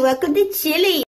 我要跟你一起哩